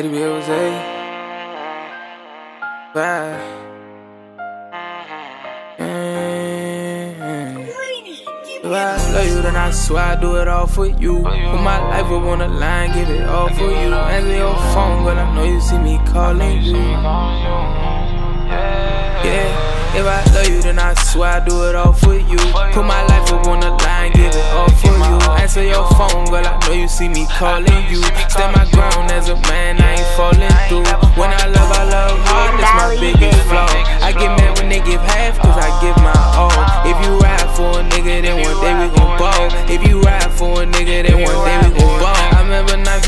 Eddie Bills, A. Bye. If I love you, then I swear I do it all for you. Put my life up on the line, give it all for you. Answer your phone, girl, I know you see me calling you. Yeah, if I love you, then I swear I do it all for you. Put my life up on the line, give it all for you. Answer your phone, girl, I know you see me calling you. Stand my ground as a man, I ain't falling through. When I love, I love hard, that's my biggest flaw. I get mad when they give half, cause I give my all. If you ride for a nigga, then one day we gon' ball. If you ride for a nigga, then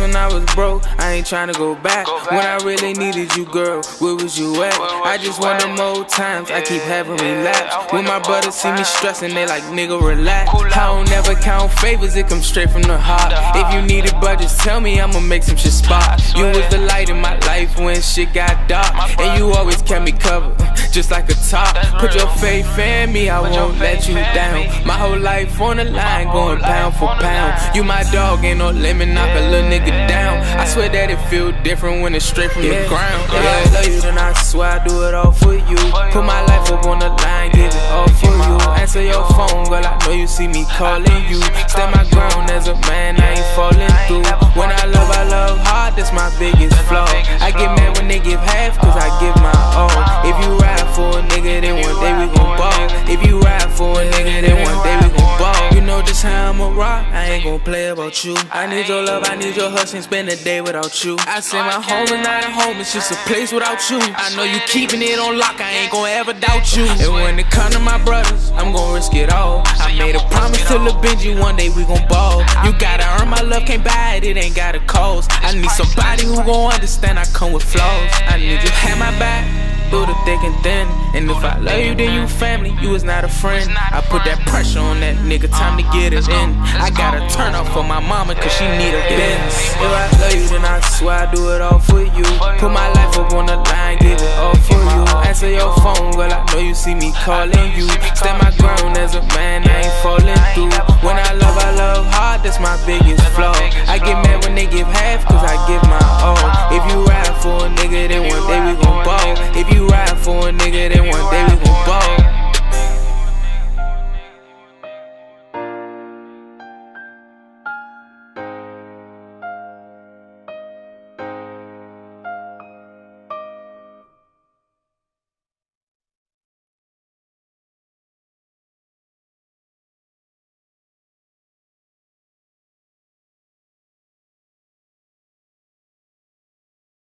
when I was broke, I ain't tryna go back. When I really needed you, girl, where was you at? I just want them old times, I keep having relapse. When my brothers see me stressing, they like, nigga, relax. I don't never count favors, it comes straight from the heart. If you needed budgets, tell me, I'ma make some shit spot. You was the light in my life when shit got dark. And you always kept me covered, just like a top. Put your faith in me, I won't let you down. My whole life on the line, going pound for pound. You my dog, ain't no limit, knock a little nigga down. I swear that it feel different when it's straight from the ground. If I love you, then I swear I do it all for you. Put my see me calling you. Stand my ground as a man, I ain't falling through. When I love, I love hard, that's my biggest flaw. I get mad when they give half, cause I give my all. If you ride for a nigga, then one day we gon' ball. If you ride for a nigga, then one day we gon' ball. You know just how I'ma rock, I ain't gon' play about you. I need your love, I need your hustle, spend a day without you. I say my home is not a home, it's just a place without you. I know you keeping it on lock, I ain't gon' ever doubt you. And when it come to my brothers, I'm gon' risk it all. Made a promise to Lil Benji, one day we gon' ball. You gotta earn my love, can't buy it, it ain't got a cost. I need somebody who gon' understand I come with flaws. I need you have my back through the thick and thin. And if I love you, then you family, you is not a friend. I put that pressure on that nigga, time to get it in. I gotta turn off for my mama, cause she need a Benz. If I love you, then I swear I do it all for you. Put my life up on the line, give it all for you. Answer your phone, girl, I know you see me calling you. Stand my ground as a man, I ain't falling through. When I love, I love hard, that's my biggest flaw. I get mad when they give half, cause I give my all. If you ride for a nigga, then one day we gon' ball.